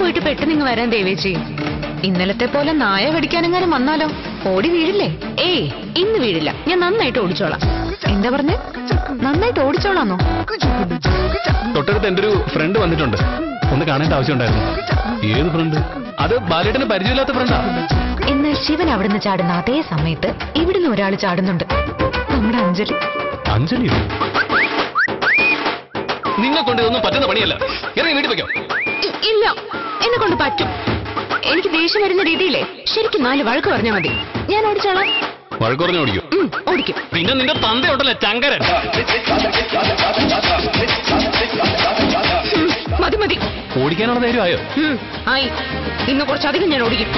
പോയിട്ട് പെട്ടെന്ന് ഇങ്ങ് വരാൻ ദേവേച്ചി. ഇന്നലത്തെ പോലെ നായ കടിക്കാനെങ്ങാനും വന്നാലോ? ഓടി വീഴില്ലേ? ഏയ് ഇന്ന് വീഴില്ല. ഞാൻ നന്നായിട്ട് ഓടിച്ചോളാം. എന്താ പറഞ്ഞേ? നന്നായിട്ട് ഓടിച്ചോളാന്നോ? തൊട്ടടുത്ത് എന്റെ ഒരു ഫ്രണ്ട് വന്നിട്ടുണ്ട്. ഒന്ന് കാണേണ്ട ആവശ്യമുണ്ടായിരുന്നു. ഏത് ഫ്രണ്ട് അത് ബാലേട്ടന് പരിചയമില്ലാത്ത ഫ്രണ്ടാ എന്നാൽ ശിവൻ അവിടുന്ന് ചാടുന്ന അതേ സമയത്ത് ഇവിടുന്ന് ഒരാൾ ചാടുന്നുണ്ട്. നമ്മുടെ അഞ്ജലി. അഞ്ജലി? നിന്നെ കൊണ്ട് ഇതൊന്നും പറ്റുന്ന പണിയല്ല. ഇറങ്ങി വീട്ടിൽ വെക്കാം ഇല്ല. എന്നെ കൊണ്ട് പറ്റും. എനിക്ക് ദേഷ്യം വരുന്ന രീതിയിലേ ശരിക്കും നാല് വഴക്ക് പറഞ്ഞാൽ മതി. ഞാൻ ഓടിച്ചോളാം. വഴക്കുറഞ്ഞു ഓടിക്കും? ഉം, ഓടിക്കും. പിന്നെ നിന്റെ തന്തയുണ്ടല്ലേ ചങ്കരൻ? ഉം, മതി മതി. ഓടിക്കാനുള്ള ധൈര്യമായോ? ഉം, ആയി. ഇന്ന് കുറച്ചധികം ഞാൻ ഓടിക്കും.